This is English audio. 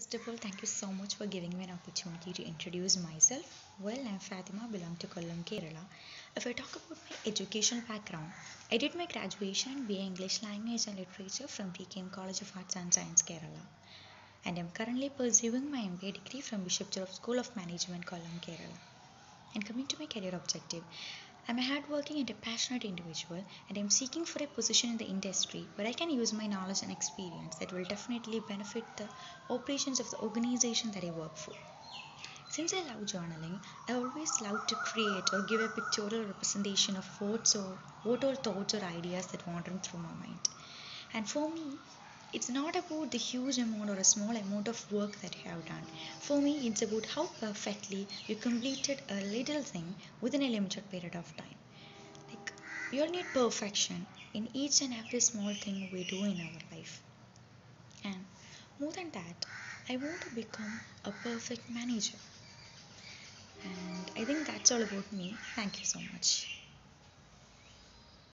First of all, thank you so much for giving me an opportunity to introduce myself. Well, I'm Fathima, belong to Kollam, Kerala. If I talk about my educational background, I did my graduation in BA English Language and Literature from TKM College of Arts and Science, Kerala. And I'm currently pursuing my MBA degree from Bishop Jerome School of Management, Kollam, Kerala. And coming to my career objective, I'm a hardworking and a passionate individual, and I'm seeking for a position in the industry where I can use my knowledge and experience that will definitely benefit the operations of the organization that I work for. Since I love journaling, I always love to create or give a pictorial representation of what or what all thoughts or ideas that wander through my mind. And for me, it's not about the huge amount or a small amount of work that you have done. For me, it's about how perfectly you completed a little thing within a limited period of time. Like, all need perfection in each and every small thing we do in our life. And more than that, I want to become a perfect manager. And I think that's all about me. Thank you so much.